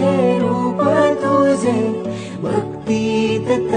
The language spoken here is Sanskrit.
हेरूप जन् भक्ति तत्